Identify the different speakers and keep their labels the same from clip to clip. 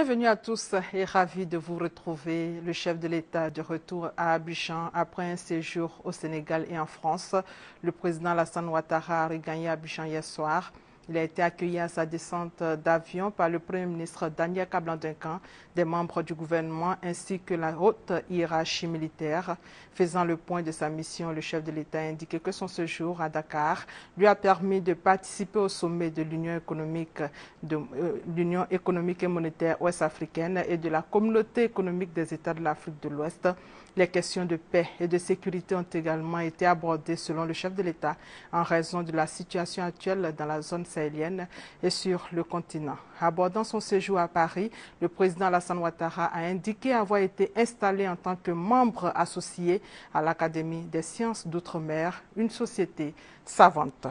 Speaker 1: Bienvenue à tous et ravi de vous retrouver. Le chef de l'État de retour à Abidjan après un séjour au Sénégal et en France. Le président Alassane Ouattara a regagné Abidjan hier soir. Il a été accueilli à sa descente d'avion par le Premier ministre Daniel Kablan-Duncan, des membres du gouvernement ainsi que la haute hiérarchie militaire. Faisant le point de sa mission, le chef de l'État a indiqué que son séjour à Dakar lui a permis de participer au sommet de l'Union économique, euh, économique et monétaire ouest-africaine et de la communauté économique des États de l'Afrique de l'Ouest. Les questions de paix et de sécurité ont également été abordées selon le chef de l'État en raison de la situation actuelle dans la zone et sur le continent. Abordant son séjour à Paris, le président Alassane Ouattara a indiqué avoir été installé en tant que membre associé à l'Académie des sciences d'outre-mer, une société savante.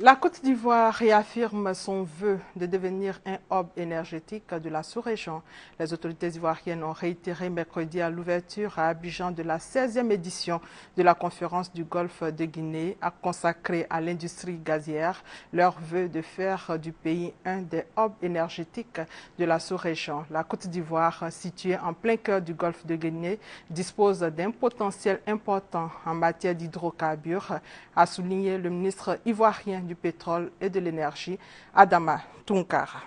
Speaker 1: La Côte d'Ivoire réaffirme son vœu de devenir un hub énergétique de la sous-région. Les autorités ivoiriennes ont réitéré mercredi à l'ouverture à Abidjan de la 16e édition de la conférence du Golfe de Guinée consacrée à l'industrie gazière leur vœu de faire du pays un des hubs énergétiques de la sous-région. La Côte d'Ivoire, située en plein cœur du Golfe de Guinée, dispose d'un potentiel important en matière d'hydrocarbures, a souligné le ministre ivoirien du pétrole et de l'énergie, Adama Tunkara.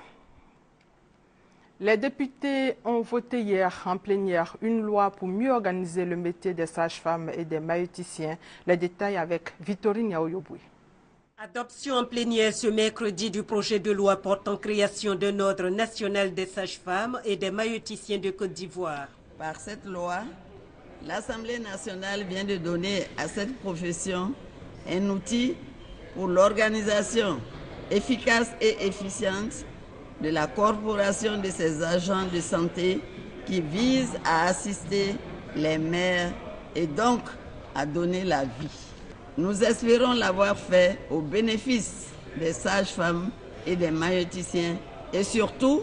Speaker 1: Les députés ont voté hier en plénière une loi pour mieux organiser le métier des sages-femmes et des maïoticiens. Les détails avec Vittorine Yaoyoboui.
Speaker 2: Adoption en plénière ce mercredi du projet de loi portant création d'un ordre national des sages-femmes et des maïoticiens de Côte d'Ivoire.
Speaker 3: Par cette loi, l'Assemblée nationale vient de donner à cette profession un outil pour l'organisation efficace et efficiente de la corporation de ces agents de santé qui visent à assister les mères et donc à donner la vie. Nous espérons l'avoir fait au bénéfice des sages-femmes et des maïoticiens et surtout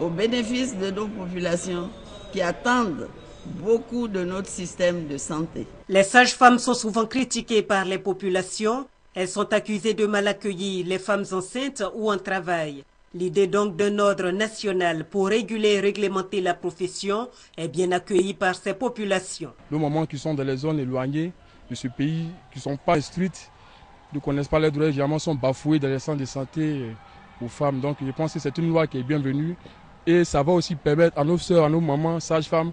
Speaker 3: au bénéfice de nos populations qui attendent beaucoup de notre système de santé.
Speaker 2: Les sages-femmes sont souvent critiquées par les populations elles sont accusées de mal accueillir les femmes enceintes ou en travail. L'idée donc d'un ordre national pour réguler et réglementer la profession est bien accueillie par ces populations.
Speaker 4: Le moment qui sont dans les zones éloignées de ce pays, qui ne sont pas instruites, ne connaissent pas les droits, généralement sont bafoués dans les centres de santé aux femmes. Donc je pense que c'est une loi qui est bienvenue et ça va aussi permettre à nos soeurs, à nos mamans, sages-femmes,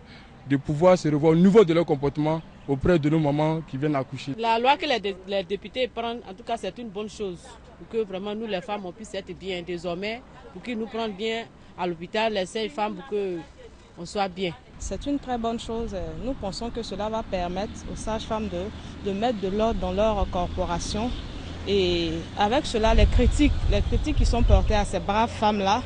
Speaker 4: de pouvoir se revoir au niveau de leur comportement auprès de nos mamans qui viennent accoucher.
Speaker 5: La loi que les, députés prennent, en tout cas, c'est une bonne chose pour que vraiment nous, les femmes, on puisse être bien désormais, pour qu'ils nous prennent bien à l'hôpital, les sept femmes, pour qu'on soit bien.
Speaker 6: C'est une très bonne chose. Nous pensons que cela va permettre aux sages-femmes de, de mettre de l'ordre dans leur corporation. Et avec cela, les critiques, les critiques qui sont portées à ces braves femmes-là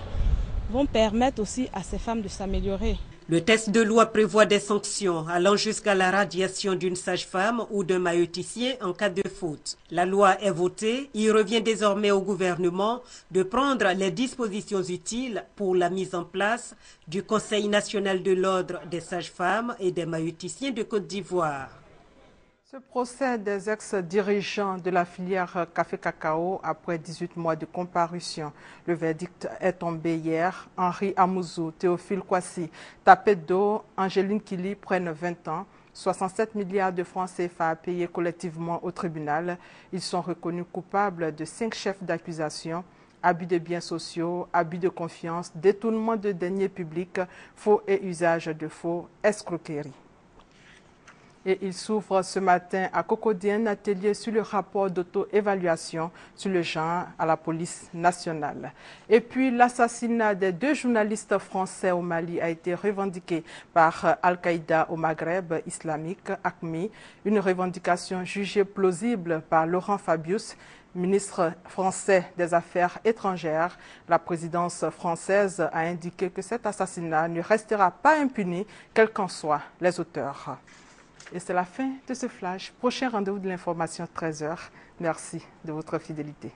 Speaker 6: vont permettre aussi à ces femmes de s'améliorer.
Speaker 2: Le test de loi prévoit des sanctions allant jusqu'à la radiation d'une sage-femme ou d'un maïoticien en cas de faute. La loi est votée, il revient désormais au gouvernement de prendre les dispositions utiles pour la mise en place du Conseil national de l'ordre des sages-femmes et des maïoticiens de Côte d'Ivoire.
Speaker 1: Ce procès des ex-dirigeants de la filière café-cacao après 18 mois de comparution. Le verdict est tombé hier. Henri Amouzou, Théophile Kwasi, Tapedo, Angéline Kili prennent 20 ans. 67 milliards de francs CFA à payer collectivement au tribunal. Ils sont reconnus coupables de cinq chefs d'accusation abus de biens sociaux, abus de confiance, détournement de deniers publics, faux et usage de faux, escroquerie et il s'ouvre ce matin à Cocody un atelier sur le rapport d'auto-évaluation sur le genre à la police nationale. Et puis l'assassinat des deux journalistes français au Mali a été revendiqué par Al-Qaïda au Maghreb islamique, ACMI, une revendication jugée plausible par Laurent Fabius, ministre français des Affaires étrangères, la présidence française a indiqué que cet assassinat ne restera pas impuni, quels qu'en soient les auteurs. Et c'est la fin de ce flash. Prochain rendez-vous de l'information 13h. Merci de votre fidélité.